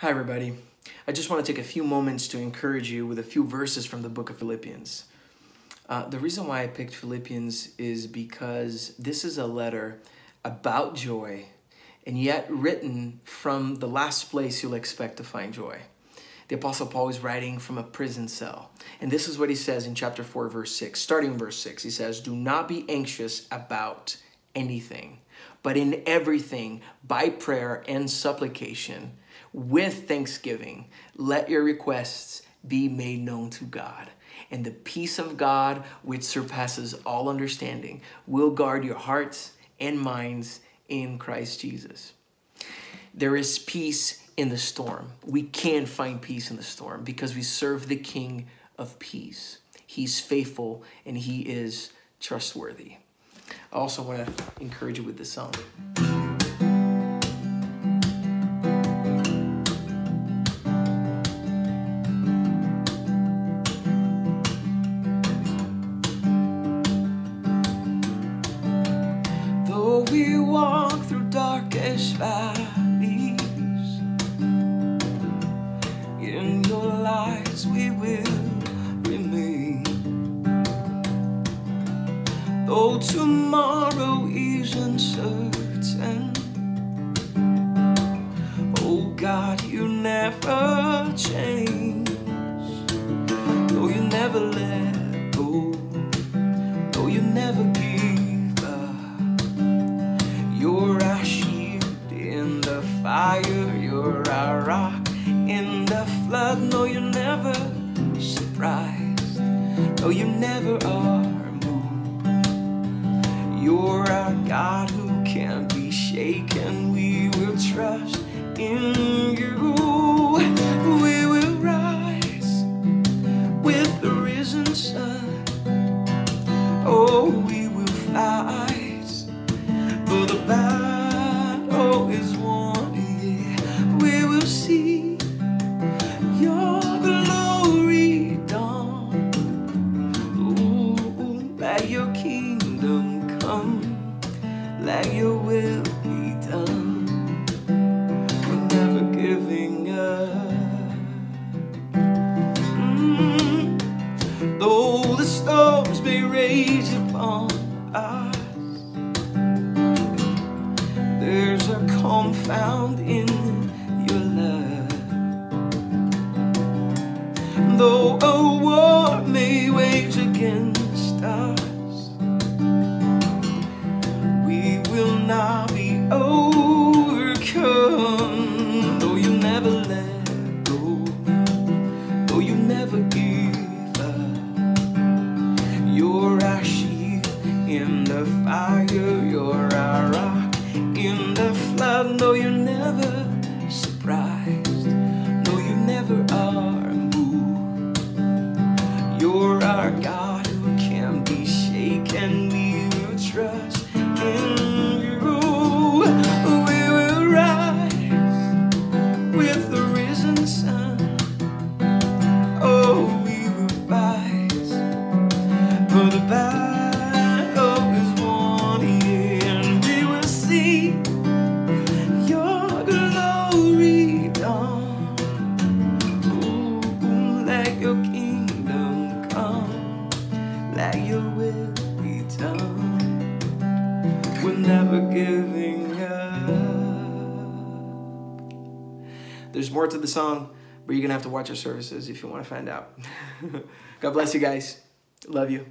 Hi, everybody. I just want to take a few moments to encourage you with a few verses from the book of Philippians. Uh, the reason why I picked Philippians is because this is a letter about joy and yet written from the last place you'll expect to find joy. The Apostle Paul is writing from a prison cell. And this is what he says in chapter 4, verse 6. Starting verse 6, he says, Do not be anxious about anything, but in everything, by prayer and supplication, with thanksgiving, let your requests be made known to God. And the peace of God, which surpasses all understanding, will guard your hearts and minds in Christ Jesus. There is peace in the storm. We can find peace in the storm because we serve the King of peace. He's faithful and he is trustworthy. I also want to encourage you with this song. We walk through darkest valleys, in your lights we will remain. Though tomorrow fire. You're our rock in the flood. No, you're never surprised. No, you never are moved. You're our God who can't be shaken. We will trust in you. We will rise with the risen sun. May rage upon us, you're our shield in the fire, you're our rock in the flood. No, you're Never giving up. There's more to the song, but you're gonna have to watch our services if you want to find out. God bless you guys. Love you.